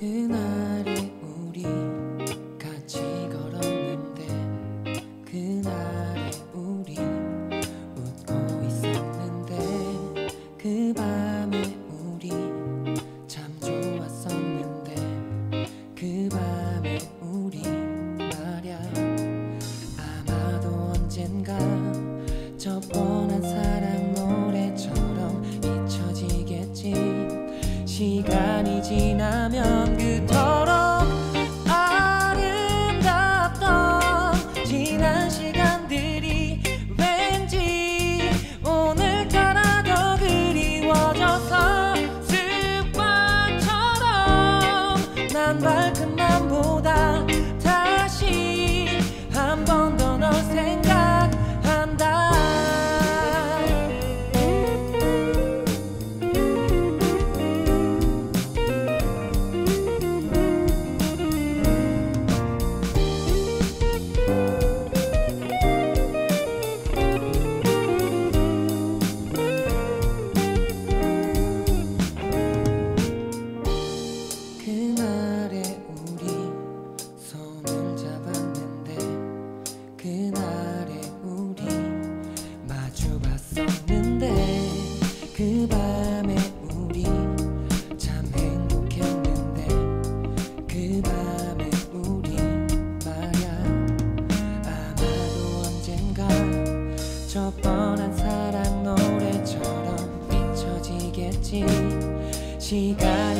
그날에 우리 같이 걸었는데 그날 시간이 지나면 그토록 아름답던 지난 시간들이 왠지 오늘따라 더 그리워져서 습관처럼 난 밝은 그 밤에 우리 참 행복했는데 그 밤에 우리 말야 아마도 언젠가 저 뻔한 사랑 노래처럼 잊혀지겠지 시간이